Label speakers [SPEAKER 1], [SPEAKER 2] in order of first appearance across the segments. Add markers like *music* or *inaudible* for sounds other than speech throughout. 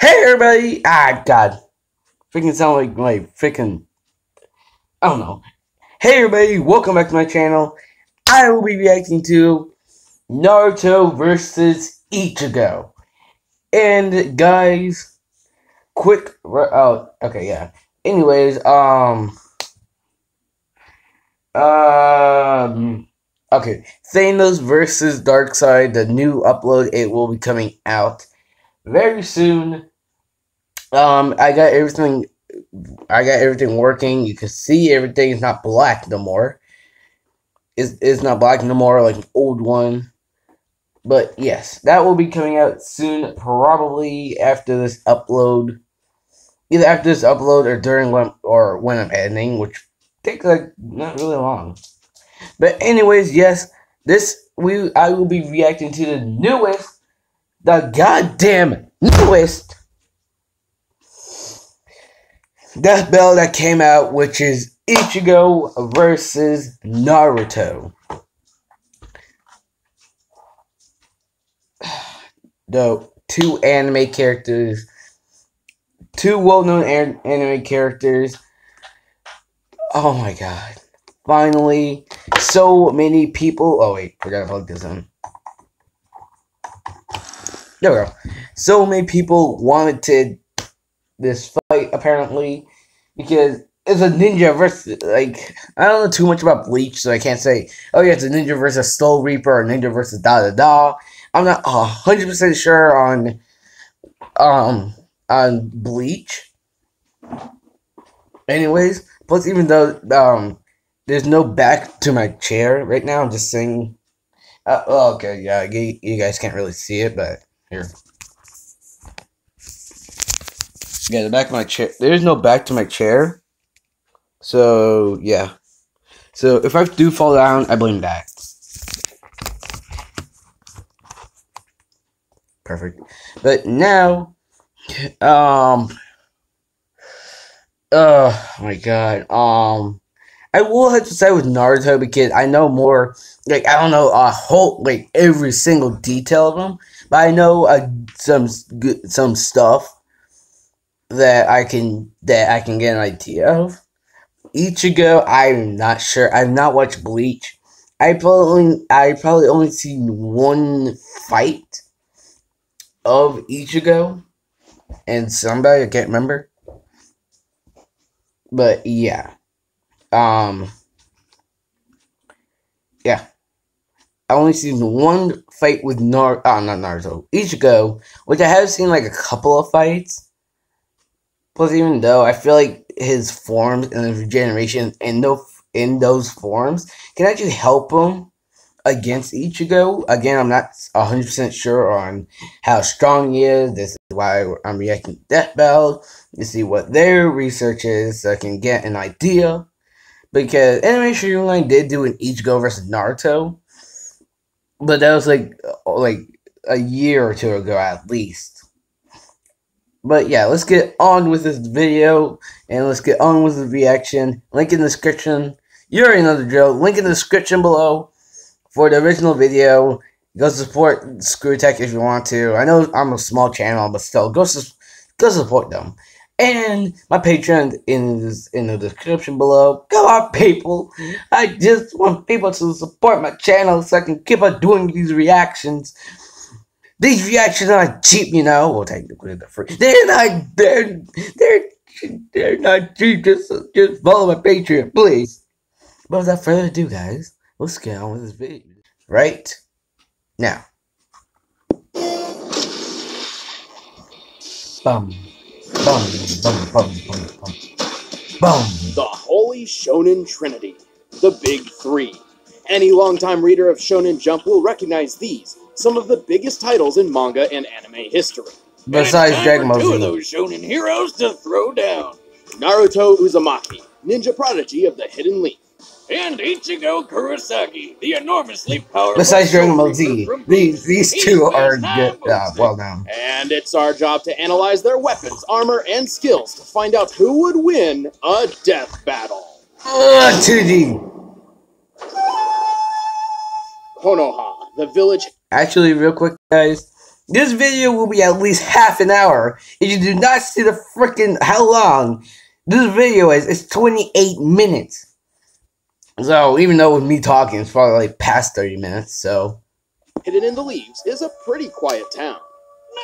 [SPEAKER 1] Hey everybody! Ah, God. Freaking sound like my freaking. I don't know. Hey everybody, welcome back to my channel. I will be reacting to Naruto versus Ichigo. And guys, quick. Oh, okay, yeah. Anyways, um. Um. Okay, Thanos versus Darkseid, the new upload, it will be coming out very soon. Um, I got everything. I got everything working. You can see everything is not black no more. It's, it's not black no more like an old one. But yes, that will be coming out soon, probably after this upload. Either after this upload or during when or when I'm editing, which takes like not really long. But anyways, yes, this we I will be reacting to the newest, the goddamn newest Death Battle that came out, which is Ichigo versus Naruto. *sighs* The two anime characters, two well-known anime characters. Oh my god! Finally, so many people. Oh wait, forgot to plug this in. There we go. So many people wanted this fight apparently because it's a ninja versus like I don't know too much about Bleach, so I can't say oh yeah it's a ninja versus Soul Reaper or ninja versus da da da. I'm not hundred percent sure on um on Bleach. Anyways, plus even though um there's no back to my chair right now, I'm just saying. Uh, oh, okay, yeah, you, you guys can't really see it, but here. Yeah, the back of my chair. There's no back to my chair. So, yeah. So, if I do fall down, I blame that. Perfect. But now, um, oh my god, um, I will have to say with Naruto because I know more, like, I don't know a whole, like, every single detail of them, but I know uh, some, some stuff that I can that I can get an idea of. Ichigo, I'm not sure. I've not watched Bleach. I probably I probably only seen one fight of Ichigo and somebody I can't remember. But yeah. Um Yeah. I only seen one fight with Nar oh not Naruto. Ichigo, which I have seen like a couple of fights. Plus, even though I feel like his forms and his regeneration in those in those forms can actually help him against Ichigo. Again, I'm not 100% sure on how strong he is. This is why I'm reacting to Death Battle to see what their research is so I can get an idea. Because Animation Rewind did do an Ichigo versus Naruto, but that was like like a year or two ago at least. But yeah, let's get on with this video and let's get on with the reaction. Link in the description. You already know the drill. Link in the description below for the original video. Go support ScrewAttack if you want to. I know I'm a small channel, but still, go, su go support them. And my Patreon is in the description below. Go on, people. I just want people to support my channel so I can keep on doing these reactions. These reactions are cheap, you know. Well, technically they're free. They're not. They're they're they're not cheap. Just just follow my Patreon, please. But without further ado, guys, let's get on with this video. Right now. Bum, bum, bum, bum, bum, bum, bum.
[SPEAKER 2] The Holy Shonen Trinity, the Big Three. Any longtime reader of Shonen Jump will recognize these some of the biggest titles in manga and anime history.
[SPEAKER 1] Besides Dragon Ball
[SPEAKER 2] two of those shonen heroes to throw down. Naruto Uzumaki, ninja prodigy of the Hidden Leaf. And Ichigo Kurosaki, the enormously powerful.
[SPEAKER 1] Besides Dragon Ball Z, these these two are good, uh, well known.
[SPEAKER 2] And it's our job to analyze their weapons, armor, and skills to find out who would win a death battle.
[SPEAKER 1] Ugh, 2D.
[SPEAKER 2] Konoha, the village.
[SPEAKER 1] Actually, real quick, guys. This video will be at least half an hour. If you do not see the freaking how long this video is, it's 28 minutes. So, even though with me talking, it's probably like past 30 minutes, so.
[SPEAKER 2] Hidden in the leaves is a pretty quiet town.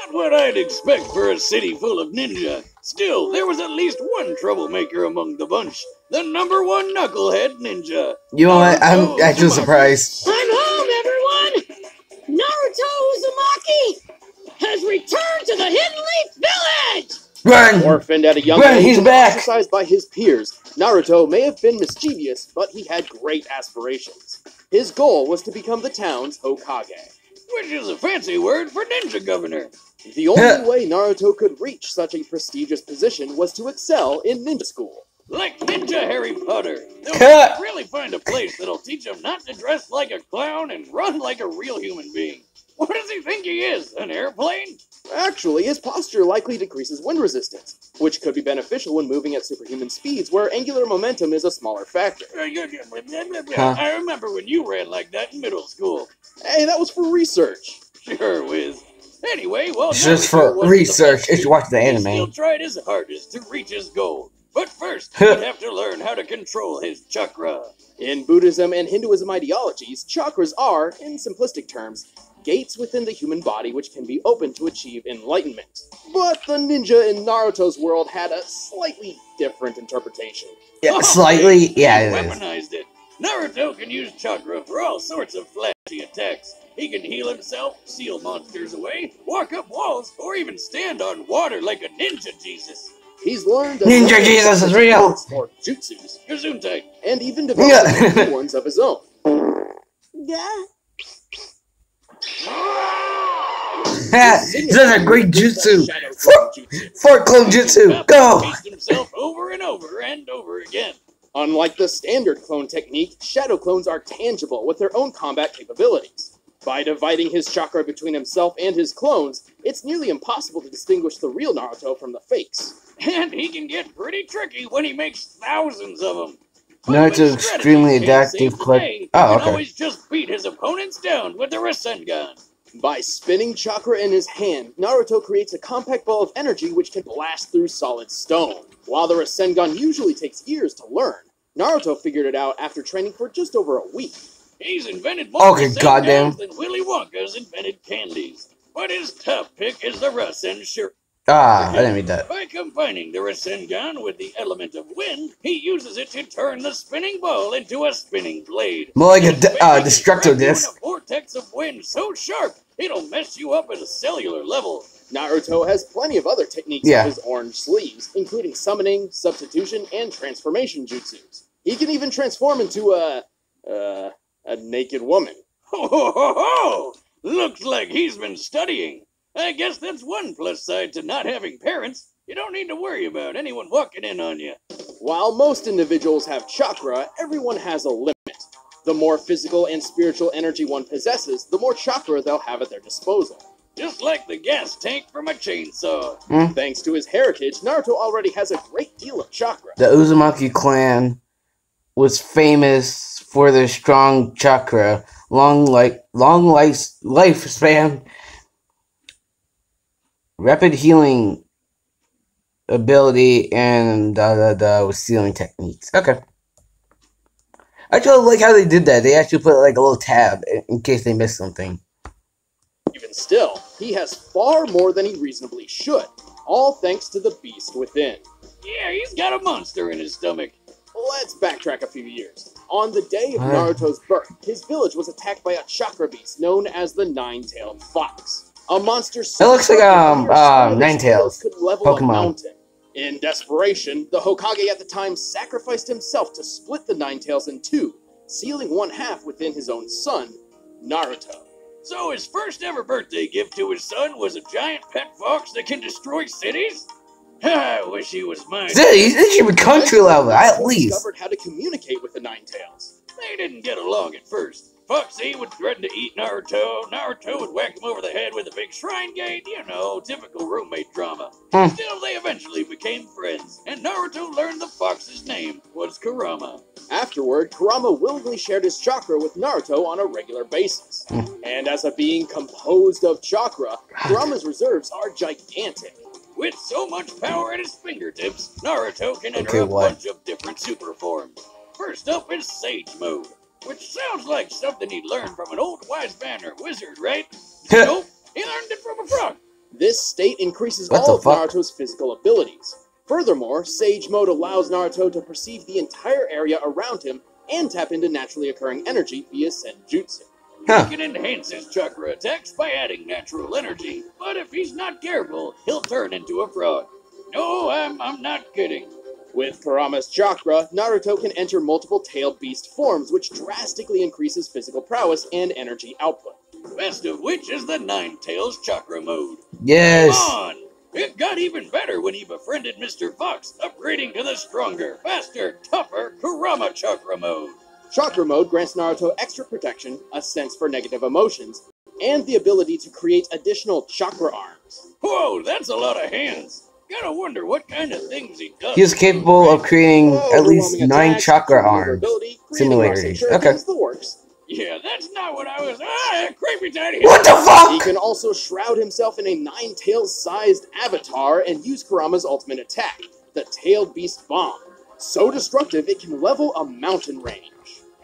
[SPEAKER 3] Not what I'd expect for a city full of ninja. Still, there was at least one troublemaker among the bunch. The number one knucklehead ninja.
[SPEAKER 1] You know what? I'm actually surprised.
[SPEAKER 4] I'm home, everyone! Naruto Uzumaki has returned to the Hidden Leaf Village!
[SPEAKER 1] Run!
[SPEAKER 2] Orphaned at a young
[SPEAKER 1] Run,
[SPEAKER 2] age
[SPEAKER 1] he's
[SPEAKER 2] and
[SPEAKER 1] back!
[SPEAKER 2] ostracized by his peers, Naruto may have been mischievous, but he had great aspirations. His goal was to become the town's Hokage.
[SPEAKER 3] Which is a fancy word for ninja governor.
[SPEAKER 2] The only way Naruto could reach such a prestigious position was to excel in ninja school.
[SPEAKER 3] Like Ninja Harry Potter. They'll *laughs*
[SPEAKER 1] Cut.
[SPEAKER 3] really find a place that'll teach him not to dress like a clown and run like a real human being. What does he think he is? An airplane?
[SPEAKER 2] Actually, his posture likely decreases wind resistance, which could be beneficial when moving at superhuman speeds where angular momentum is a smaller factor.
[SPEAKER 3] Uh.
[SPEAKER 1] Huh.
[SPEAKER 3] I remember when you ran like that in middle school.
[SPEAKER 2] Hey, that was for research.
[SPEAKER 3] Sure, Wiz. Anyway, well,
[SPEAKER 1] It's just for research
[SPEAKER 3] best
[SPEAKER 1] if you watch the anime,
[SPEAKER 3] He still
[SPEAKER 1] anime.
[SPEAKER 3] tried his hardest to reach his goal. But first, he'd have to learn how to control his chakra.
[SPEAKER 2] In Buddhism and Hinduism ideologies, chakras are, in simplistic terms, gates within the human body which can be opened to achieve enlightenment. But the ninja in Naruto's world had a slightly different interpretation.
[SPEAKER 1] Yeah,
[SPEAKER 3] Oh,
[SPEAKER 1] slightly.
[SPEAKER 3] he
[SPEAKER 1] Yeah, it is.
[SPEAKER 3] weaponized it. Naruto can use chakra for all sorts of flashy attacks. He can heal himself, seal monsters away, walk up walls, or even stand on water like a ninja Jesus.
[SPEAKER 2] He's learned a
[SPEAKER 1] Ninja Jesus is real.
[SPEAKER 2] or jutsus,
[SPEAKER 3] Gesundheit.
[SPEAKER 2] and even developed
[SPEAKER 1] Yeah.
[SPEAKER 2] new ones of his own. *laughs*
[SPEAKER 4] Yeah.
[SPEAKER 1] This is a great jutsu. Fort Clone Jutsu. Go!
[SPEAKER 3] Himself over and over and over again.
[SPEAKER 2] Unlike the standard clone technique, shadow clones are tangible with their own combat capabilities. By dividing his chakra between himself and his clones, it's nearly impossible to distinguish the real Naruto from the fakes. *laughs*
[SPEAKER 3] And he can get pretty tricky when he makes thousands of them.
[SPEAKER 1] Naruto's extremely adaptive clip-
[SPEAKER 3] He
[SPEAKER 1] Oh,
[SPEAKER 3] can
[SPEAKER 1] okay.
[SPEAKER 3] always just beat his opponents down with the Rasengan.
[SPEAKER 2] By spinning chakra in his hand, Naruto creates a compact ball of energy which can blast through solid stone. While the Rasengan usually takes years to learn, Naruto figured it out after training for just over a week.
[SPEAKER 3] He's invented more
[SPEAKER 1] Okay,
[SPEAKER 3] Rasengans
[SPEAKER 1] goddamn.
[SPEAKER 3] than Willy Wonka's invented candies. But his top pick is the Rasen Shuriken.
[SPEAKER 1] Ah, I didn't read that.
[SPEAKER 3] By combining the Rasengan with the element of wind, he uses it to turn the spinning ball into a spinning blade.
[SPEAKER 1] More like a
[SPEAKER 3] This
[SPEAKER 1] d- uh, destructo
[SPEAKER 3] trap you in
[SPEAKER 1] disc.
[SPEAKER 3] A vortex of wind so sharp it'll mess you up at a cellular level.
[SPEAKER 2] Naruto has plenty of other techniques
[SPEAKER 1] Yeah.
[SPEAKER 2] up his orange sleeves, including summoning, substitution, and transformation jutsus. He can even transform into a, uh, a naked woman.
[SPEAKER 3] Ho ho ho ho! Looks like he's been studying. I guess that's one plus side to not having parents. You don't need to worry about anyone walking in on you.
[SPEAKER 2] While most individuals have chakra, everyone has a limit. The more physical and spiritual energy one possesses, the more chakra they'll have at their disposal.
[SPEAKER 3] Just like the gas tank from a chainsaw. Hmm?
[SPEAKER 2] Thanks to his heritage, Naruto already has a great deal of chakra.
[SPEAKER 1] The Uzumaki clan was famous for their strong chakra, long like long life lifespan, rapid healing ability, and da da da with sealing techniques. Okay. I actually like how they did that. They actually put like a little tab in- in case they missed something.
[SPEAKER 2] Even still, he has far more than he reasonably should, all thanks to the beast within.
[SPEAKER 3] Yeah, he's got a monster in his stomach.
[SPEAKER 2] Let's backtrack a few years. On the day of Naruto's birth, his village was attacked by a chakra beast known as the Nine-Tailed Fox. A monster so
[SPEAKER 1] It looks like,
[SPEAKER 2] powerful
[SPEAKER 1] um,
[SPEAKER 2] that mere
[SPEAKER 1] um, Ninetales. Pokemon.
[SPEAKER 2] In desperation, the Hokage at the time sacrificed himself to split the Nine-Tails in two, sealing one half within his own son, Naruto.
[SPEAKER 3] So his first ever birthday gift to his son was a giant pet fox that can destroy cities? *laughs* I wish he was mine.
[SPEAKER 1] This this should be country level, at
[SPEAKER 2] Naruto
[SPEAKER 1] least.
[SPEAKER 2] discovered how to communicate with the Nine-Tails.
[SPEAKER 3] They didn't get along at first. Foxy would threaten to eat Naruto. Naruto would whack him over the head with a big shrine gate. You know, typical roommate drama.
[SPEAKER 1] Hmm.
[SPEAKER 3] Still, they eventually became friends, and Naruto learned the fox's name was Kurama.
[SPEAKER 2] Afterward, Kurama willingly shared his chakra with Naruto on a regular basis.
[SPEAKER 1] Hmm.
[SPEAKER 2] And as a being composed of chakra, Kurama's reserves are gigantic.
[SPEAKER 3] With so much power at his fingertips, Naruto can enter
[SPEAKER 1] Okay,
[SPEAKER 3] a bunch of different super forms. First up is Sage Mode, which sounds like something he'd learned from an old wise man or wizard, right? *laughs* nope, he learned it from a frog.
[SPEAKER 2] This state increases
[SPEAKER 1] What
[SPEAKER 2] all of
[SPEAKER 1] fuck?
[SPEAKER 2] Naruto's physical abilities. Furthermore, Sage Mode allows Naruto to perceive the entire area around him and tap into naturally occurring energy via Senjutsu.
[SPEAKER 1] Huh.
[SPEAKER 3] He can enhance his chakra attacks by adding natural energy, but if he's not careful, he'll turn into a frog. No, I'm, I'm not kidding.
[SPEAKER 2] With Kurama's chakra, Naruto can enter multiple tailed beast forms, which drastically increases physical prowess and energy output.
[SPEAKER 3] Best of which is the Nine Tails Chakra Mode.
[SPEAKER 1] Yes.
[SPEAKER 3] Come on! It got even better when he befriended Mr. Fox, upgrading to the stronger, faster, tougher Kurama Chakra Mode.
[SPEAKER 2] Chakra Mode grants Naruto extra protection, a sense for negative emotions, and the ability to create additional chakra arms.
[SPEAKER 3] Whoa, that's a lot of hands. Gotta wonder what kind of things he does.
[SPEAKER 1] He is capable of creating
[SPEAKER 2] Whoa,
[SPEAKER 1] at least nine
[SPEAKER 2] attacks,
[SPEAKER 1] chakra arms. Simulators. Okay.
[SPEAKER 3] Yeah, that's not what I was. Ah, creepy tiny.
[SPEAKER 1] What the fuck?
[SPEAKER 2] He can also shroud himself in a nine tails sized avatar and use Kurama's ultimate attack, the Tailed Beast Bomb. So destructive it can level a mountain range.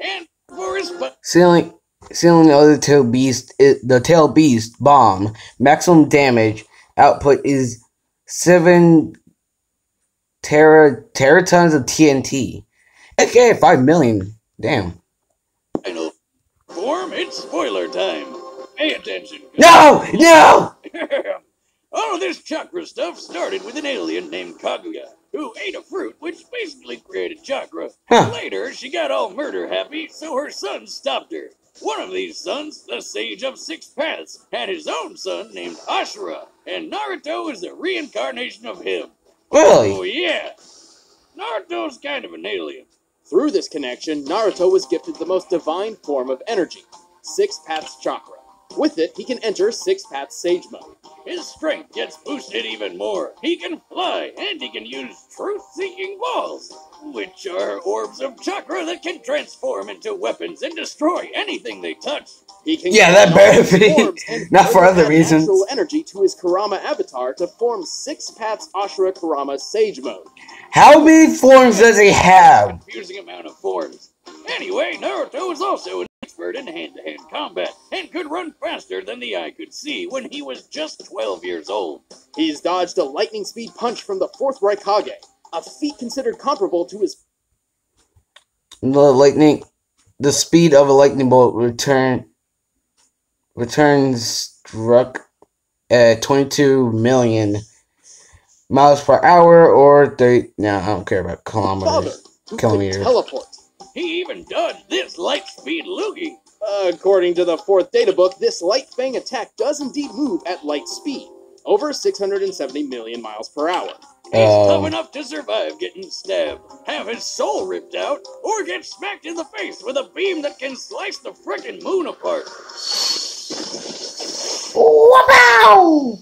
[SPEAKER 3] And for his butt.
[SPEAKER 1] Sealing, sealing the other tail beast, the tail beast bomb. Maximum damage output is seven tera teratons of TNT. Okay, five million. Damn.
[SPEAKER 3] final form, it's spoiler time. Pay attention.
[SPEAKER 1] No, no. *laughs*
[SPEAKER 3] All this chakra stuff started with an alien named Kaguya, who ate a fruit which basically created chakra.
[SPEAKER 1] Huh.
[SPEAKER 3] Later, she got all murder happy, so her son stopped her. One of these sons, the Sage of Six Paths, had his own son named Ashura, and Naruto is the reincarnation of him.
[SPEAKER 1] Really?
[SPEAKER 3] Oh, yeah. Naruto's kind of an alien.
[SPEAKER 2] Through this connection, Naruto was gifted the most divine form of energy, Six Paths Chakra. With it, he can enter Six Paths Sage Mode.
[SPEAKER 3] His strength gets boosted even more. He can fly, and he can use truth-seeking balls, which are orbs of chakra that can transform into weapons and destroy anything they touch.
[SPEAKER 2] He can
[SPEAKER 1] Yeah, that
[SPEAKER 2] combine all
[SPEAKER 1] better be.
[SPEAKER 2] forms and *laughs*
[SPEAKER 1] Not for other reasons.
[SPEAKER 2] Natural energy to his Kurama avatar to form Six Paths Ashura Kurama Sage Mode.
[SPEAKER 1] How many forms does he have?
[SPEAKER 3] Confusing amount of forms. Anyway, Naruto is also an expert in hand-to-hand combat and could run faster than the eye could see when he was just 12 years old.
[SPEAKER 2] He's dodged a lightning speed punch from the fourth Raikage, a feat considered comparable to his
[SPEAKER 1] The lightning, the speed of a lightning bolt return returns struck at 22 million miles per hour or 30. No, I don't care about kilometers.
[SPEAKER 2] who
[SPEAKER 1] Kilometers.
[SPEAKER 2] teleport.
[SPEAKER 3] He even dodged this light speed loogie.
[SPEAKER 2] According to the fourth data book, this light fang attack does indeed move at light speed, over 670 million miles per hour.
[SPEAKER 3] He's tough
[SPEAKER 1] Um,
[SPEAKER 3] enough to survive getting stabbed, have his soul ripped out, or get smacked in the face with a beam that can slice the frickin' moon apart.
[SPEAKER 1] Wow!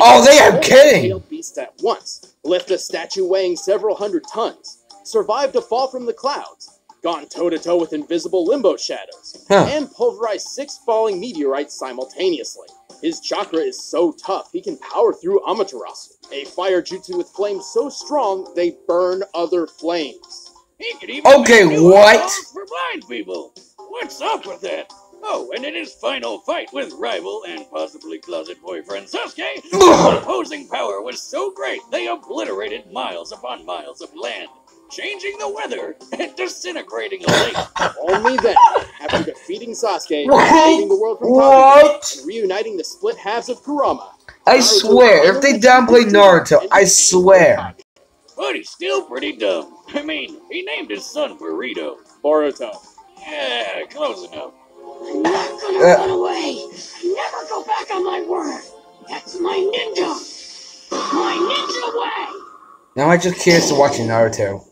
[SPEAKER 1] Oh, they are kidding.
[SPEAKER 2] Tailed beasts at once, lift a statue weighing several hundred tons, survived to fall from the clouds, gone toe to toe with invisible limbo shadows,
[SPEAKER 1] Huh.
[SPEAKER 2] and pulverized six falling meteorites simultaneously. His chakra is so tough he can power through Amaterasu, a fire jutsu with flames so strong they burn other flames.
[SPEAKER 3] He could even
[SPEAKER 1] Okay,
[SPEAKER 3] make new
[SPEAKER 1] what?
[SPEAKER 3] for blind people. What's up with that? Oh, and in his final fight with rival and possibly closet boyfriend Sasuke, *laughs* his opposing power was so great they obliterated miles upon miles of land, changing the weather and disintegrating a lake.
[SPEAKER 2] Only then, after defeating Sasuke, saving the world from Kage,
[SPEAKER 1] What?
[SPEAKER 2] and reuniting the split halves of Kurama,
[SPEAKER 1] I
[SPEAKER 2] Naruto
[SPEAKER 1] swear, if they downplay Naruto, I swear.
[SPEAKER 3] But he's still pretty dumb. I mean, he named his son Burrito.
[SPEAKER 2] Boruto.
[SPEAKER 3] Yeah, close enough.
[SPEAKER 4] I'm not gonna
[SPEAKER 1] Uh.
[SPEAKER 4] run away. I Never go back on my word. That's my ninja. My ninja way.
[SPEAKER 1] Now I'm just curious to watching Naruto.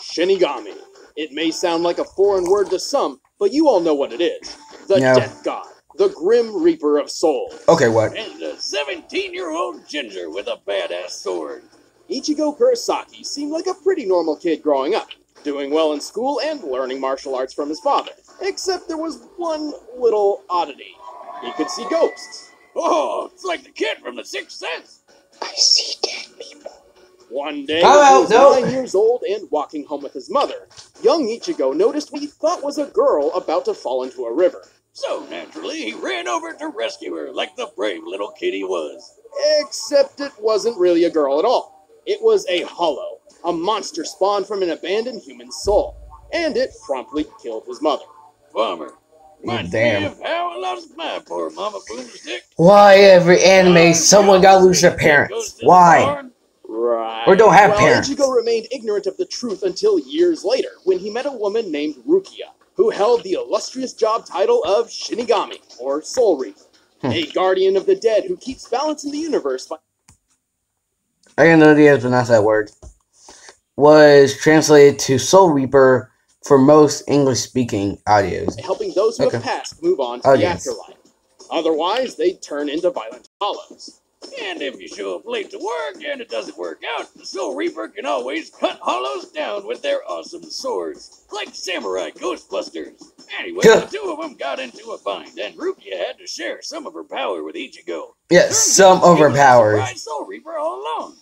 [SPEAKER 2] Shinigami. It may sound like a foreign word to some, but you all know what it is. The
[SPEAKER 1] No.
[SPEAKER 2] Death God, the Grim Reaper of Souls.
[SPEAKER 1] Okay, what?
[SPEAKER 3] And a 17 year old ginger with a badass sword.
[SPEAKER 2] Ichigo Kurosaki seemed like a pretty normal kid growing up, doing well in school and learning martial arts from his father. Except there was one little oddity. He could see ghosts.
[SPEAKER 3] Oh, it's like the kid from The Sixth Sense.
[SPEAKER 5] I see dead people.
[SPEAKER 2] One day,
[SPEAKER 1] Time
[SPEAKER 2] when he was
[SPEAKER 1] no.
[SPEAKER 2] nine years old and walking home with his mother, young Ichigo noticed what he thought was a girl about to fall into a river.
[SPEAKER 3] So naturally, he ran over to rescue her like the brave little kid he was.
[SPEAKER 2] Except it wasn't really a girl at all. It was a hollow, a monster spawned from an abandoned human soul, and it promptly killed his mother.
[SPEAKER 3] Bummer. Reminds
[SPEAKER 1] Damn.
[SPEAKER 3] me of how I lost my poor mama boomstick.
[SPEAKER 1] Why every anime someone gotta lose their parents? Why?
[SPEAKER 2] Right.
[SPEAKER 1] Or don't have
[SPEAKER 2] well,
[SPEAKER 1] parents.
[SPEAKER 2] Ichigo remained ignorant of the truth until years later, when he met a woman named Rukia, who held the illustrious job title of Shinigami, or Soul Reaper,
[SPEAKER 1] Hmm.
[SPEAKER 2] a guardian of the dead who keeps balance in the universe by
[SPEAKER 1] I got no idea how to pronounce that word. Was translated to Soul Reaper for most English speaking audios.
[SPEAKER 2] helping those who
[SPEAKER 1] Okay.
[SPEAKER 2] have passed move on to
[SPEAKER 1] Oh,
[SPEAKER 2] the afterlife. Otherwise, they turn into violent hollows.
[SPEAKER 3] And if you show up late to work and it doesn't work out, the Soul Reaper can always cut hollows down with their awesome swords, like samurai Ghostbusters. Anyway,
[SPEAKER 1] Huh.
[SPEAKER 3] the two of them got into a bind, and Rukia had to share some of her power with Ichigo.
[SPEAKER 1] Yes,
[SPEAKER 3] Turns
[SPEAKER 1] some
[SPEAKER 3] out she was a
[SPEAKER 1] overpowered.
[SPEAKER 3] Soul Reaper all alone.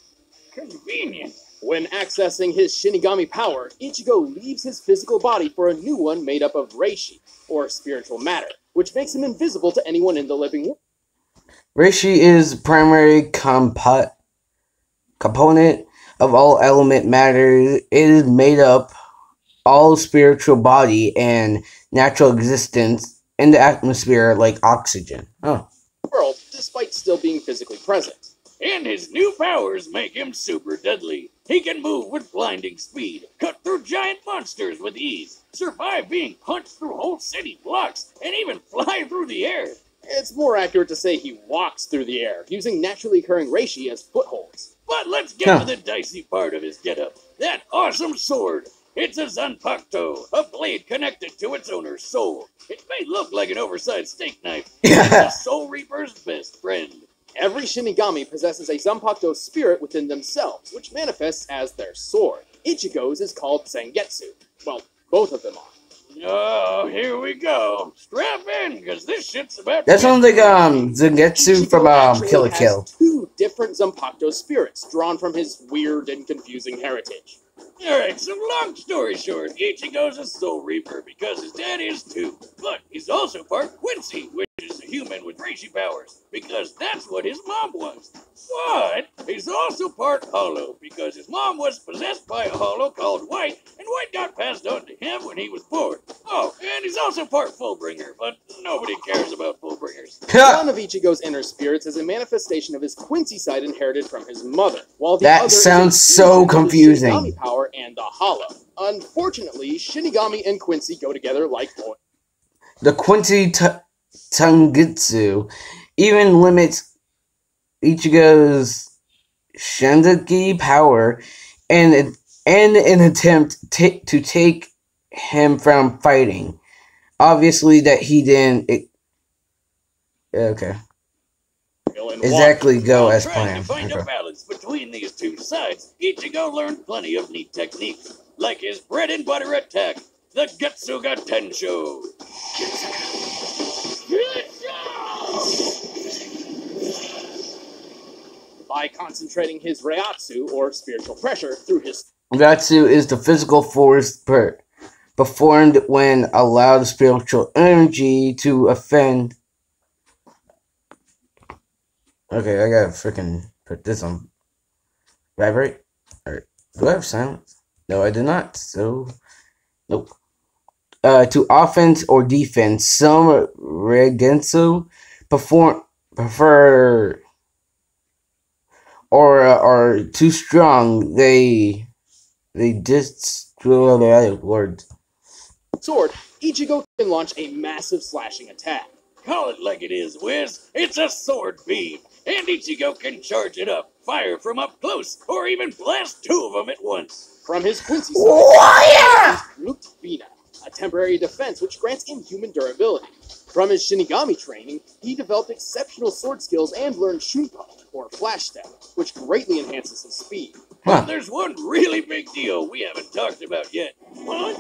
[SPEAKER 3] Convenient.
[SPEAKER 2] When accessing his Shinigami power, Ichigo leaves his physical body for a new one made up of Reishi, or spiritual matter, which makes him invisible to anyone in the living world.
[SPEAKER 1] Reishi is primary compo- component of all element matter. It is made up all spiritual body and natural existence in the atmosphere like oxygen. Oh,
[SPEAKER 2] world, despite still being physically present.
[SPEAKER 3] And his new powers make him super deadly. He can move with blinding speed, cut through giant monsters with ease, survive being punched through whole city blocks, and even fly *laughs* through the air.
[SPEAKER 2] It's more accurate to say he walks through the air, using naturally occurring reishi as footholds.
[SPEAKER 3] But let's get
[SPEAKER 1] Huh.
[SPEAKER 3] to the dicey part of his getup. That awesome sword. It's a Zanpakuto, a blade connected to its owner's soul. It may look like an oversized steak knife, but it's *laughs* the Soul Reaper's best friend.
[SPEAKER 2] Every Shinigami possesses a Zanpakuto spirit within themselves, which manifests as their sword. Ichigo's is called Zangetsu. Well, both of them are.
[SPEAKER 3] Oh, here we go. Strap in, because this shit's about to
[SPEAKER 1] that
[SPEAKER 3] get
[SPEAKER 1] sounds like um Zangetsu from um Kill la Kill.
[SPEAKER 2] two different Zanpakuto spirits drawn from his weird and confusing heritage.
[SPEAKER 3] Alright, so long story short, Ichigo's a Soul Reaper because his dad is too. But he's also part Quincy, which is a human with Reishi powers, because that's what his mom was. But he's also part Hollow, because his mom was possessed by a Hollow called White, and White got passed on to him when he was born. Oh, and he's also part Fullbringer, but nobody cares about Fullbringers.
[SPEAKER 2] One of Ichigo's inner spirits is a manifestation of his Quincy side inherited from his mother, while the
[SPEAKER 1] That
[SPEAKER 2] other is
[SPEAKER 1] sounds so
[SPEAKER 2] fusion the
[SPEAKER 1] confusing.
[SPEAKER 2] Shinigami power and the Hollow. Unfortunately, Shinigami and Quincy go together like oil.
[SPEAKER 1] The Quincy t- Zangetsu even limits Ichigo's Shinzaki power and and an attempt ta- to take him from fighting. Obviously, that he didn't. It, okay, exactly go as planned.
[SPEAKER 3] to find
[SPEAKER 1] Okay.
[SPEAKER 3] a balance between these two sides, Ichigo learned plenty of neat techniques, like his bread and butter attack, the Getsuga Tensho.
[SPEAKER 2] By concentrating his Reiatsu, or spiritual pressure, through his
[SPEAKER 1] Gatsu is the physical force per- performed when allowed spiritual energy to offend. Okay, I gotta freaking put this on vibrate. Or do I have silence? No, I do not. So, nope. Uh, to offense or defense, some Regensu perform prefer or uh, are too strong. They they just throw the other words.
[SPEAKER 2] sword, Ichigo can launch a massive slashing attack.
[SPEAKER 3] Call it like it is, Wiz. It's a sword beam, and Ichigo can charge it up, fire from up close, or even blast two of them at once.
[SPEAKER 2] From his Quincy side,
[SPEAKER 1] Warrior!
[SPEAKER 2] Blut Vene, a temporary defense which grants inhuman durability. From his Shinigami training, he developed exceptional sword skills and learned Shunpo, or Flash Step, which greatly enhances his speed.
[SPEAKER 1] Huh.
[SPEAKER 3] There's one really big deal we haven't talked about yet. One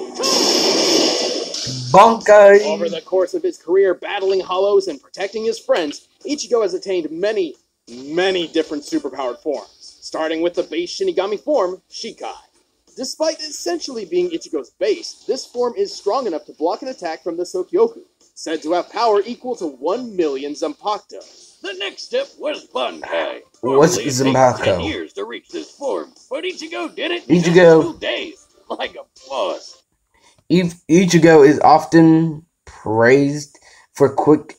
[SPEAKER 1] Bankai!
[SPEAKER 2] Over the course of his career battling hollows and protecting his friends, Ichigo has attained many, many different superpowered forms, starting with the base Shinigami form, Shikai. Despite essentially being Ichigo's base, this form is strong enough to block an attack from the Sokyoku, said to have power equal to 1 million Zanpakuto.
[SPEAKER 3] The next step was Bankai.
[SPEAKER 1] What's
[SPEAKER 3] Normally, it takes
[SPEAKER 1] Zanpakuto?
[SPEAKER 3] 10 years to reach this form, but Ichigo did it
[SPEAKER 1] Ichigo.
[SPEAKER 3] in just two days, *laughs* like a boss.
[SPEAKER 1] I- Ichigo is often praised for quick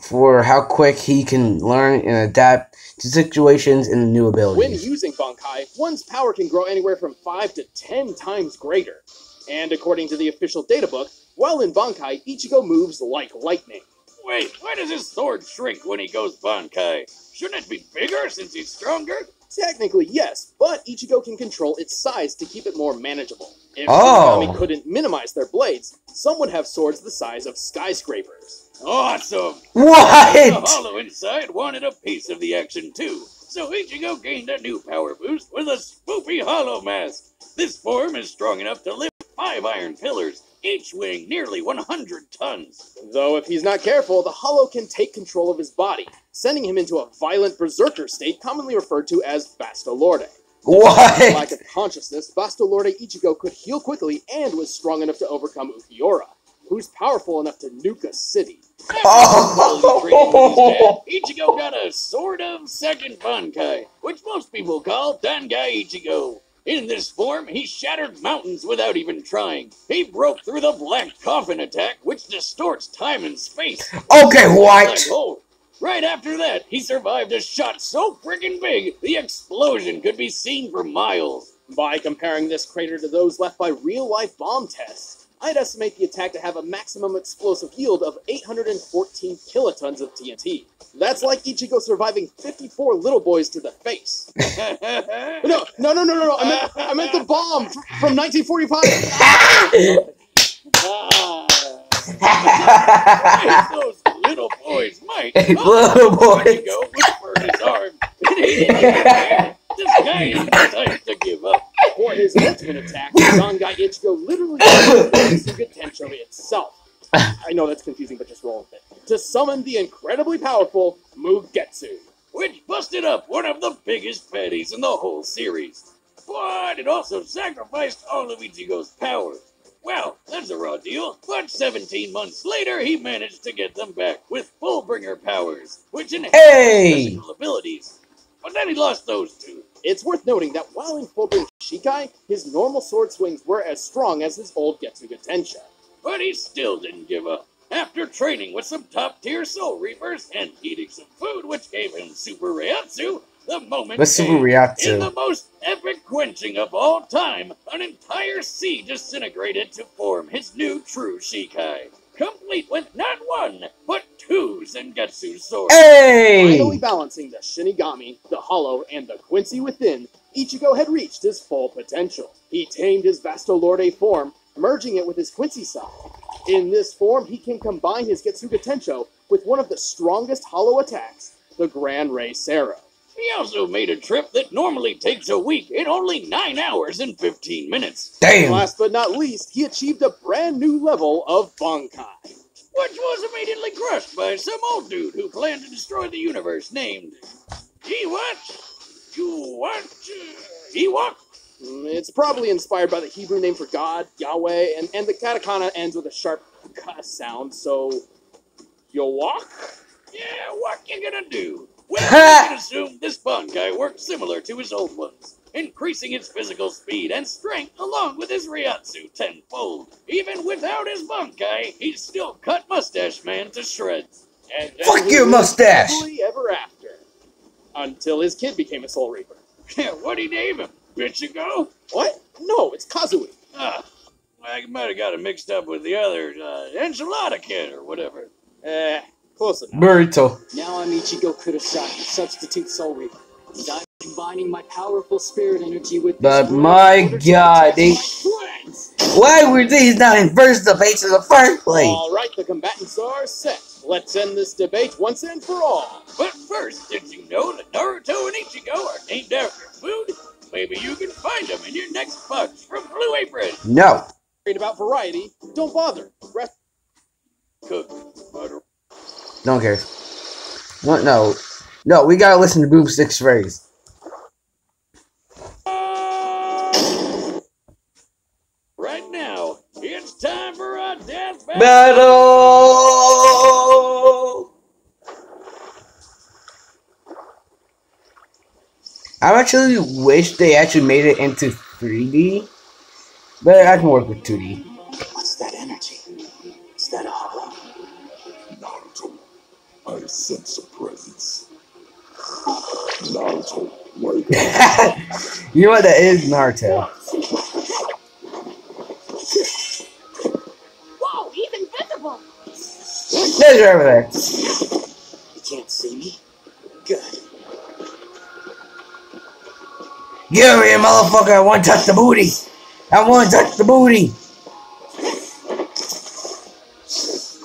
[SPEAKER 1] for how quick he can learn and adapt to situations and new abilities.
[SPEAKER 2] When using Bankai, one's power can grow anywhere from 5 to 10 times greater. And according to the official data book, while in Bankai, Ichigo moves like lightning.
[SPEAKER 3] Wait, why does his sword shrink when he goes Bankai? Shouldn't it be bigger since he's stronger?
[SPEAKER 2] Technically, yes, but Ichigo can control its size to keep it more manageable. If
[SPEAKER 1] Oh.
[SPEAKER 2] Shinigami couldn't minimize their blades, some would have swords the size of skyscrapers.
[SPEAKER 3] Awesome!
[SPEAKER 1] What?
[SPEAKER 3] The hollow inside wanted a piece of the action too, so Ichigo gained a new power boost with a spoopy hollow mask. This form is strong enough to lift five iron pillars, each weighing nearly 100 tons.
[SPEAKER 2] Though if he's not careful, the Hollow can take control of his body, sending him into a violent berserker state commonly referred to as Vastolorde. Lack
[SPEAKER 1] What?
[SPEAKER 2] Lack of consciousness, Vastolorde Ichigo could heal quickly and was strong enough to overcome Ulquiorra, who's powerful enough to nuke a city.
[SPEAKER 1] Oh.
[SPEAKER 3] Ichigo got a sort of second Bankai, which most people call Dangai Ichigo. In this form, he shattered mountains without even trying. He broke through the Black Coffin attack, which distorts time and space.
[SPEAKER 1] Okay, what?
[SPEAKER 3] Oh. Right after that, he survived a shot so friggin' big, the explosion could be seen for miles.
[SPEAKER 2] By comparing this crater to those left by real life bomb tests, I'd estimate the attack to have a maximum explosive yield of 814 kilotons of TNT. That's like Ichigo surviving 54 little boys to the face. *laughs* No, no, no, no, no, no. I meant, I meant the bomb f- from 1945.
[SPEAKER 3] Hey, *laughs* those little boys Mike.
[SPEAKER 1] Little boys.
[SPEAKER 3] Ichigo whispered his arm, and he didn't even care. This guy is the to give up.
[SPEAKER 2] For his ultimate attack, Dangai Ichigo literally used Suga Tensho itself. I know that's confusing, but just roll with it. To summon the incredibly powerful Mugetsu.
[SPEAKER 3] which busted up one of the biggest baddies in the whole series. But it also sacrificed all of Ichigo's power. Well, that's a raw deal, but 17 months later, he managed to get them back with Fullbringer powers, which enhanced
[SPEAKER 1] Hey!
[SPEAKER 3] his physical abilities. But then he lost those two.
[SPEAKER 2] It's worth noting that while in Fullbring Shikai, his normal sword swings were as strong as his old Getsuga Tensho.
[SPEAKER 3] But he still didn't give up. After training with some top tier Soul Reapers and eating some food which gave him Super Reiatsu, the moment
[SPEAKER 1] What's Super
[SPEAKER 3] came. In the most epic quenching of all time, an entire sea disintegrated to form his new true Shikai, complete with not one, but two Zangetsu swords.
[SPEAKER 2] Finally
[SPEAKER 1] Hey!
[SPEAKER 2] balancing the Shinigami, the Hollow, and the Quincy within, Ichigo had reached his full potential. He tamed his Vastolorde form, merging it with his Quincy side. In this form, he can combine his Getsuga Tensho with one of the strongest Hollow attacks, the Gran Rey Cero.
[SPEAKER 3] He also made a trip that normally takes a week in only 9 hours and 15 minutes,
[SPEAKER 1] Damn!
[SPEAKER 2] Last but not least, he achieved a brand new level of Bankai.
[SPEAKER 3] which was immediately crushed by some old dude who planned to destroy the universe named. He what? You what? Ewok?
[SPEAKER 2] It's probably inspired by the Hebrew name for God, Yahweh, and, and the katakana ends with a sharp ka sound, so you Yowak?
[SPEAKER 3] Yeah, what you gonna do? Well, *laughs* you can assume this Bankai works similar to his old ones, increasing its physical speed and strength along with his Reiatsu tenfold. Even without his Bankai, he still cut Mustache Man to shreds.
[SPEAKER 2] And
[SPEAKER 1] Fuck your mustache!
[SPEAKER 2] ever after. Until his kid became a Soul Reaper.
[SPEAKER 3] Yeah, *laughs* what'd he name him? Bichigo?
[SPEAKER 2] What? No, it's Kazui.
[SPEAKER 3] Ah, I might have got it mixed up with the other, uh, Enchilada Kid or whatever.
[SPEAKER 2] Eh, close enough.
[SPEAKER 1] Burrito.
[SPEAKER 6] Now I'm Ichigo Kurosaki, substitute Soul Reaper. And I'm combining my powerful spirit energy with
[SPEAKER 1] But my
[SPEAKER 6] in order to
[SPEAKER 1] God, they-. Why were these not in first debates in the first place?
[SPEAKER 2] All right, the combatants are set. Let's end this debate once and for all.
[SPEAKER 3] But first, did you know that Naruto and Ichigo are named after food? Maybe you can find them in your next punch from Blue Apron.
[SPEAKER 1] No.
[SPEAKER 2] About variety? Don't bother. Rest
[SPEAKER 3] Cook.
[SPEAKER 1] Don't care. What? No. No, we gotta listen to Boomstick's phrase.
[SPEAKER 3] Right now, it's time for a death battle.
[SPEAKER 1] Battle! I actually wish they actually made it into 3D, but I can work with 2D.
[SPEAKER 7] I sense a presence. Naruto, wake *laughs* up.
[SPEAKER 1] you know what that is, Naruto.
[SPEAKER 4] Whoa, he's invisible.
[SPEAKER 1] There's your over there.
[SPEAKER 6] You can't see me? Good.
[SPEAKER 1] Get over here, motherfucker. I want to touch the booty. I want to touch the booty.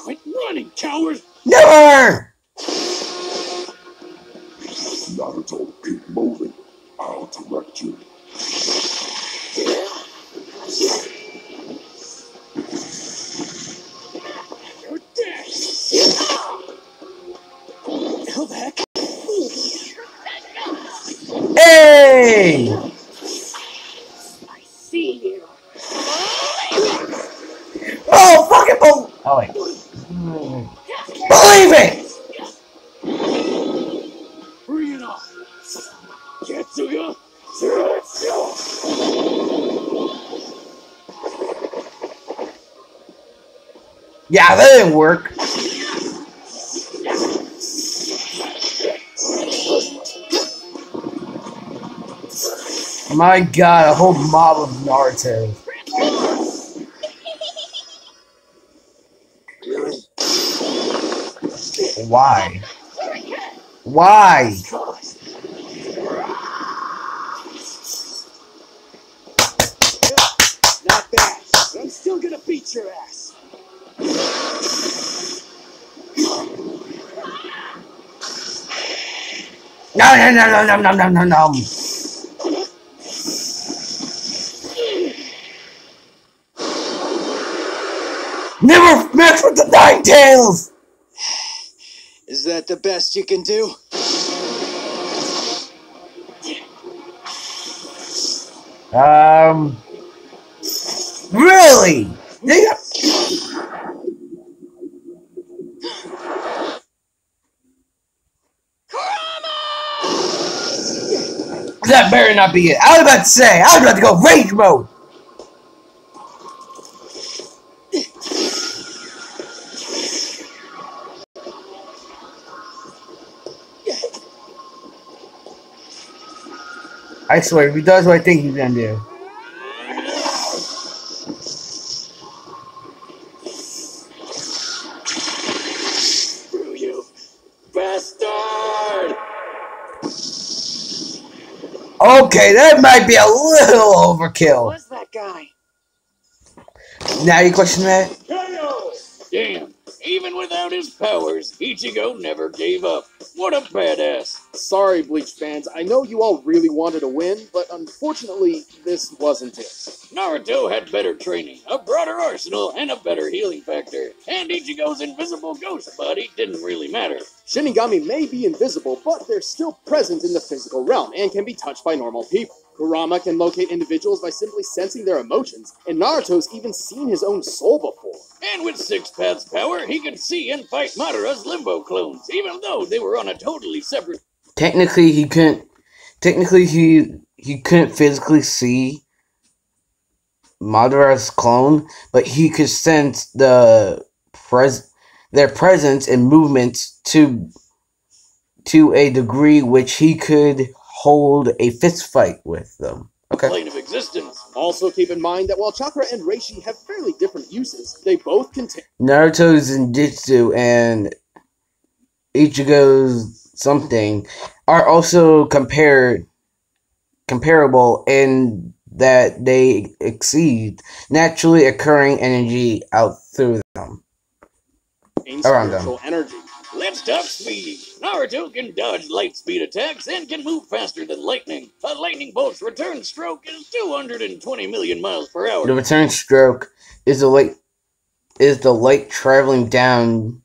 [SPEAKER 3] Quit running, coward!
[SPEAKER 1] Never! My god, a whole mob of Naruto. Why? Why?
[SPEAKER 6] Not bad. I'm still gonna beat your ass.
[SPEAKER 1] No, no, no, no, no, no, no, no, Never mess with the Nine Tails!
[SPEAKER 6] Is that the best you can do?
[SPEAKER 1] Um. Really? They got- That better not be it. I was about to say, I was about to go rage mode. I swear, if he does what I think he's gonna do.
[SPEAKER 3] Screw you! Bastard!
[SPEAKER 1] Okay, that might be a little overkill.
[SPEAKER 6] That guy?
[SPEAKER 1] Now you question that?
[SPEAKER 3] Damn, even without his powers, Ichigo never gave up. What a badass!
[SPEAKER 2] Sorry, Bleach fans. I know you all really wanted to win, but unfortunately, this wasn't it.
[SPEAKER 3] Naruto had better training, a broader arsenal, and a better healing factor. And Ichigo's invisible ghost body didn't really matter.
[SPEAKER 2] Shinigami may be invisible, but they're still present in the physical realm and can be touched by normal people. Kurama can locate individuals by simply sensing their emotions, and Naruto's even seen his own soul before.
[SPEAKER 3] And with Six Paths power, he could see and fight Madara's Limbo clones, even though they were on a totally separate.
[SPEAKER 1] Technically, he couldn't. Technically, he he couldn't physically see Madara's clone, but he could sense the pres their presence and movements to to a degree which he could hold a fist fight with them. Okay.
[SPEAKER 3] plane of existence.
[SPEAKER 2] Also, keep in mind that while Chakra and Reishi have fairly different uses, they both contain.
[SPEAKER 1] Naruto's Ninjutsu and Ichigo's something are also compared comparable in that they exceed naturally occurring energy out through them. Around them.
[SPEAKER 2] energy.
[SPEAKER 3] Let's talk speed. Naruto can dodge light speed attacks and can move faster than lightning. A lightning bolt's return stroke is 220 million miles per hour.
[SPEAKER 1] The return stroke is the light is the light traveling down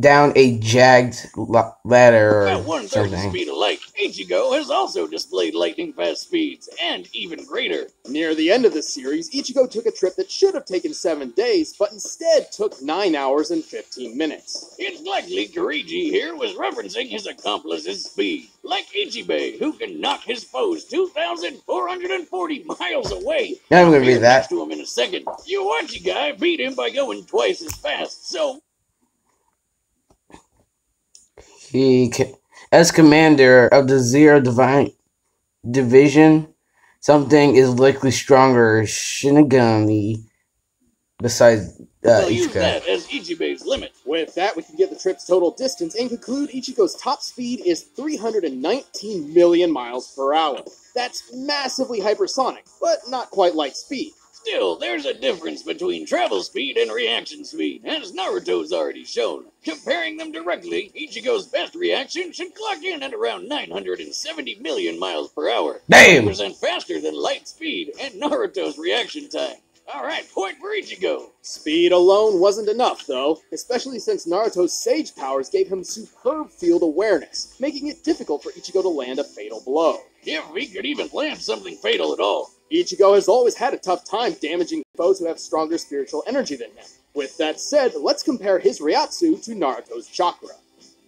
[SPEAKER 1] down a jagged ladder or
[SPEAKER 3] one
[SPEAKER 1] something.
[SPEAKER 3] speed of light. Ichigo has also displayed lightning fast speeds, and even greater.
[SPEAKER 2] Near the end of the series, Ichigo took a trip that should have taken seven days, but instead took 9 hours and 15 minutes.
[SPEAKER 3] It's likely Kirigi here was referencing his accomplice's speed, like Ichibei, who can knock his foes 2,440 miles away.
[SPEAKER 1] Now I'm gonna read that.
[SPEAKER 3] to him in a second. Yhwach guy beat him by going twice as fast, so
[SPEAKER 1] He, as commander of the Zero Divine Division, something is likely stronger Shinigami besides uh,
[SPEAKER 3] we'll
[SPEAKER 1] Ichigo.
[SPEAKER 3] that as Ichibei's limit.
[SPEAKER 2] With that, we can get the trip's total distance and conclude Ichigo's top speed is 319 million miles per hour. That's massively hypersonic, but not quite light speed.
[SPEAKER 3] Still, there's a difference between travel speed and reaction speed, as Naruto's already shown. Comparing them directly, Ichigo's best reaction should clock in at around 970 million miles per hour.
[SPEAKER 1] Damn!
[SPEAKER 3] percent faster than light speed and Naruto's reaction time. Alright, point for Ichigo.
[SPEAKER 2] Speed alone wasn't enough, though, especially since Naruto's Sage powers gave him superb field awareness, making it difficult for Ichigo to land a fatal blow.
[SPEAKER 3] If he could even land something fatal at all.
[SPEAKER 2] Ichigo has always had a tough time damaging foes who have stronger spiritual energy than him. With that said, let's compare his Reiatsu to Naruto's chakra.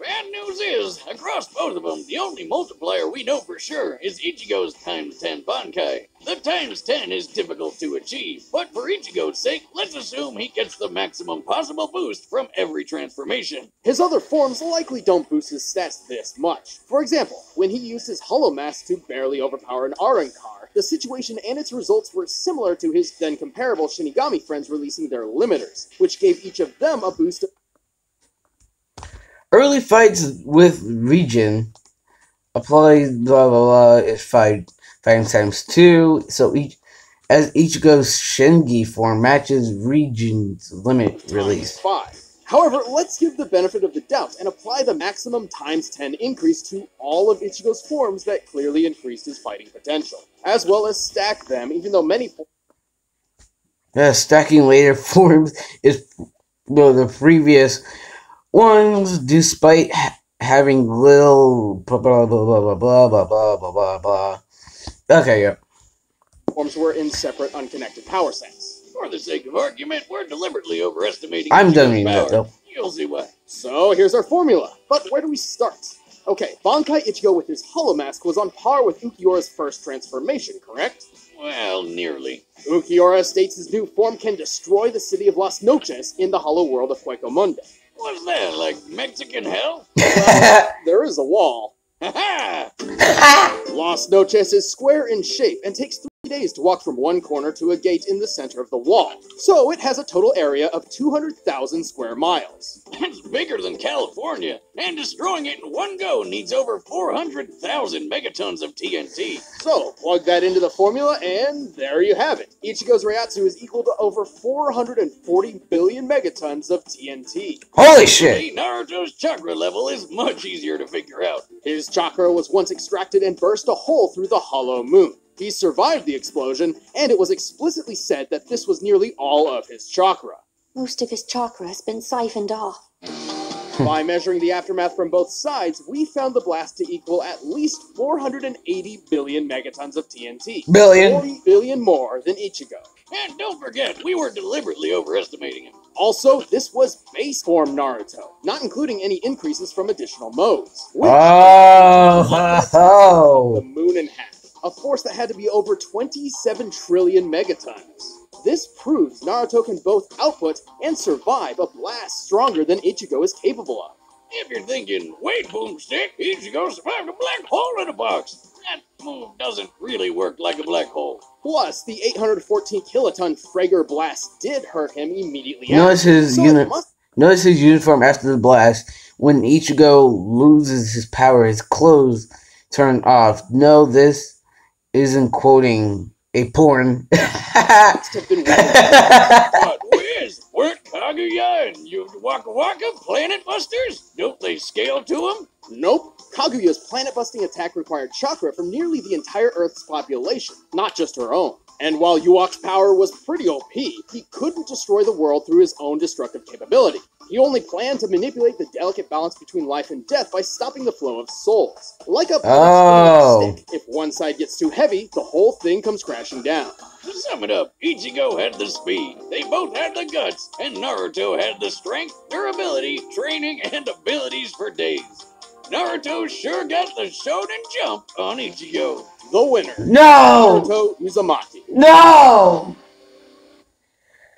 [SPEAKER 3] Bad news is, across both of them, the only multiplier we know for sure is Ichigo's times 10 Bankai. The times 10 is difficult to achieve, but for Ichigo's sake, let's assume he gets the maximum possible boost from every transformation.
[SPEAKER 2] His other forms likely don't boost his stats this much. For example, when he used his Hollow Mask to barely overpower an Arrancar, the situation and its results were similar to his then comparable Shinigami friends releasing their limiters, which gave each of them a boost of
[SPEAKER 1] Early fights with Renji apply blah blah blah is five five times two. So each as Ichigo's Shingi form matches Renji's limit release.
[SPEAKER 2] 5. However, let's give the benefit of the doubt and apply the maximum times 10 increase to all of Ichigo's forms that clearly increased his fighting potential, as well as stack them, even though many
[SPEAKER 1] The stacking later *laughs* forms is well, the previous ones, despite ha- having little blah blah blah blah blah blah blah blah blah blah. Okay, yeah.
[SPEAKER 2] forms were in separate unconnected power sets.
[SPEAKER 3] For the sake of argument, we're deliberately overestimating
[SPEAKER 1] I'm done reading
[SPEAKER 3] power.
[SPEAKER 1] that though.
[SPEAKER 3] You'll see why.
[SPEAKER 2] So here's our formula. But where do we start? Okay, Bankai Ichigo with his Hollow Mask was on par with Ulquiorra's first transformation, correct?
[SPEAKER 3] Well, nearly.
[SPEAKER 2] Ulquiorra states his new form can destroy the city of Las Noches in the hollow world of Hueco Mundo.
[SPEAKER 3] What's that, like Mexican hell? *laughs*
[SPEAKER 2] There is a wall.
[SPEAKER 3] Ha ha!
[SPEAKER 2] Las Noches is square in shape and takes three days to walk from one corner to a gate in the center of the wall. So it has a total area of 200,000 square miles.
[SPEAKER 3] That's bigger than California, and destroying it in one go needs over 400,000 megatons of TNT.
[SPEAKER 2] So plug that into the formula, and there you have it. Ichigo's Reiatsu is equal to over 440 billion megatons of TNT.
[SPEAKER 1] Holy shit!
[SPEAKER 3] See, Naruto's chakra level is much easier to figure out.
[SPEAKER 2] His chakra was once extracted and burst a hole through the hollow moon. He survived the explosion, and it was explicitly said that this was nearly all of his chakra.
[SPEAKER 5] Most of his chakra has been siphoned off. Hmm.
[SPEAKER 2] By measuring the aftermath from both sides, we found the blast to equal at least 480 billion megatons of TNT.
[SPEAKER 1] Billion.
[SPEAKER 2] 40 billion more than Ichigo.
[SPEAKER 3] And don't forget, we were deliberately overestimating him.
[SPEAKER 2] Also, this was base form Naruto, not including any increases from additional modes. Which
[SPEAKER 1] Oh, ho, *laughs*
[SPEAKER 2] oh.
[SPEAKER 1] the
[SPEAKER 2] moon in half, a force that had to be over 27 trillion megatons. This proves Naruto can both output and survive a blast stronger than Ichigo is capable of.
[SPEAKER 3] If you're thinking, wait, Boomstick, Ichigo survived a black hole in a box. That move doesn't really work like a black hole.
[SPEAKER 2] Plus, the 814 kiloton Frager blast did hurt him immediately
[SPEAKER 1] Notice
[SPEAKER 2] after,
[SPEAKER 1] his
[SPEAKER 2] so
[SPEAKER 1] unit.
[SPEAKER 2] must
[SPEAKER 1] Notice his uniform after the blast when Ichigo loses his power, his clothes turn off. No, this isn't quoting a porn.
[SPEAKER 2] Must have been weird.
[SPEAKER 3] But whiz, weren't Kaguya and you Waka Waka planet busters? Don't they scale to them?
[SPEAKER 2] Nope. Kaguya's planet busting attack required chakra from nearly the entire Earth's population, not just her own. And while Yhwach's power was pretty OP, he couldn't destroy the world through his own destructive capability. He only planned to manipulate the delicate balance between life and death by stopping the flow of souls. Like a
[SPEAKER 1] Oh.
[SPEAKER 2] stick, if one side gets too heavy, the whole thing comes crashing down.
[SPEAKER 3] To sum it up, Ichigo had the speed, they both had the guts, and Naruto had the strength, durability, training, and abilities for days. Naruto sure got the shonen jump on Ichigo.
[SPEAKER 2] The winner,
[SPEAKER 1] no!
[SPEAKER 2] Naruto Uzumaki.
[SPEAKER 1] No!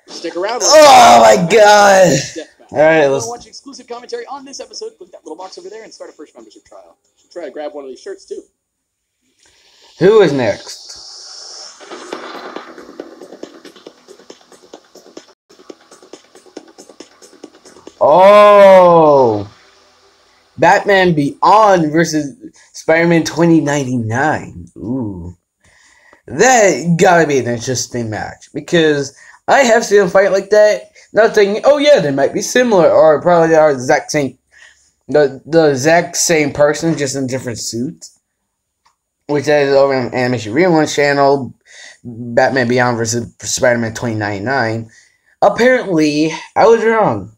[SPEAKER 2] Stick around.
[SPEAKER 1] Oh my god!
[SPEAKER 8] You want
[SPEAKER 1] let's.
[SPEAKER 8] watch exclusive commentary on this episode, click that little box over there and start a first membership trial.
[SPEAKER 2] Should try to grab one of these shirts too.
[SPEAKER 1] Who is next? Oh! Batman Beyond versus Spider Man 2099. Ooh. That gotta be an interesting match because I have seen a fight like that. Not thinking, oh yeah, they might be similar or probably are the exact same, the the exact same person, just in different suits. Which is over on Animation Rewind channel, Batman Beyond versus Spider Man 2099. Apparently, I was wrong.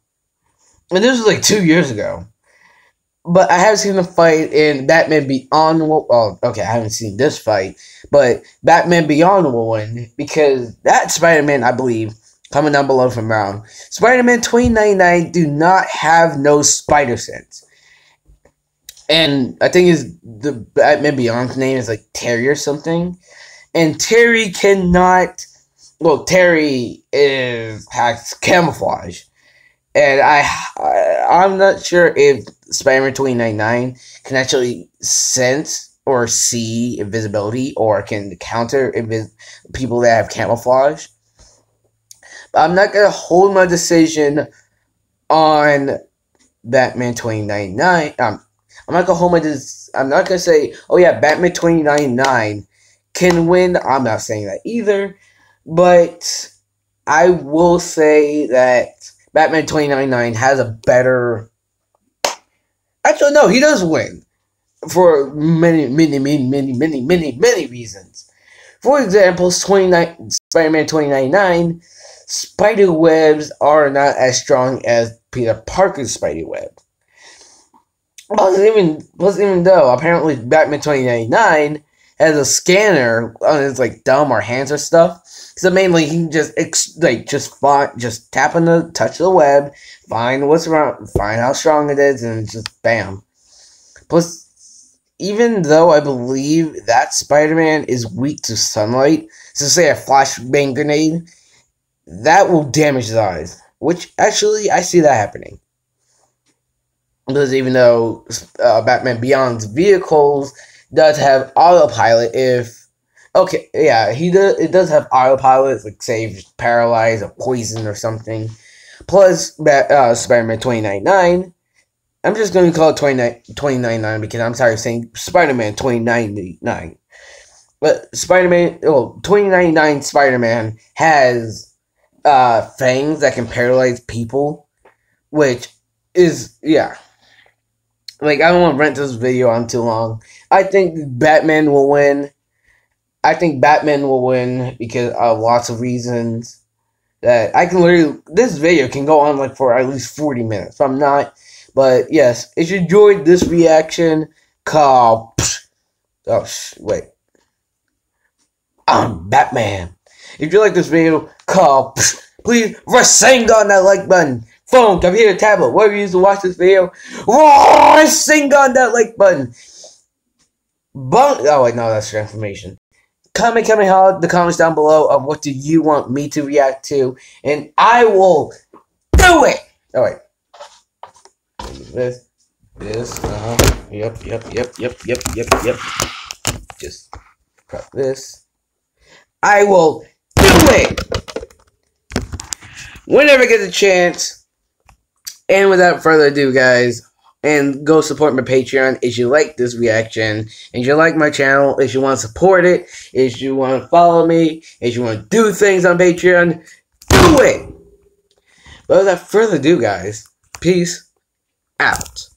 [SPEAKER 1] And this was like two years ago. But I have seen the fight in Batman Beyond. Oh, okay, I haven't seen this fight, but Batman Beyond will because that Spider Man, I believe, coming down below from Brown, Spider Man 2099 do not have no spider sense. And I think his the Batman Beyond's name is like Terry or something, and Terry cannot. Well, Terry is has camouflage, and I, I I'm not sure if Spider-Man 2099 can actually sense or see invisibility or can counter invis- people that have camouflage. But I'm not gonna hold my decision on Batman 2099. Um, I'm not gonna hold my. Des- I'm not gonna say, oh yeah, Batman 2099 can win. I'm not saying that either, but I will say that Batman 2099 has a better. Actually, no, he does win for many, many, many, many, many, many, many reasons. For example, Spider-Man 2099 spider webs are not as strong as Peter Parker's spider web. Plus, even plus, even though apparently Batman 2099 has a scanner on his like thumb or hands or stuff, so mainly he can just ex- like just find just tap on the touch of the web, find what's wrong, find how strong it is, and just bam. Plus, even though I believe that Spider-Man is weak to sunlight, so say a flashbang grenade, that will damage his eyes. Which actually I see that happening. Because even though uh, Batman Beyond's vehicles does have autopilot, if okay, yeah, he does. It does have autopilot, like say paralyzed or poisoned or something. Plus, uh, Spider-Man twenty nine nine. I'm just going to call it 29, 299 because I'm of saying Spider-Man 2099. But Spider-Man, oh, 2099 Spider-Man has uh, fangs that can paralyze people, which is, yeah. Like, I don't want to rent this video on too long. I think Batman will win. I think Batman will win because of lots of reasons that I can literally, this video can go on like for at least 40 minutes. I'm not but yes, if you enjoyed this reaction, call. Oh, sh- wait. I'm Batman. If you like this video, call. Please sing on that like button. Phone, computer, tablet, whatever you use to watch this video. Sing on that like button. But, oh, wait, no, that's your information. Comment, comment, holler the comments down below of what do you want me to react to, and I will do it. Oh, wait this, this, uh huh. Yep, yep, yep, yep, yep, yep, yep. Just cut this. I will do it whenever I get the chance. And without further ado, guys, and go support my Patreon if you like this reaction. If you like my channel, if you want to support it, if you want to follow me, if you want to do things on Patreon, do it! But without further ado, guys, peace out.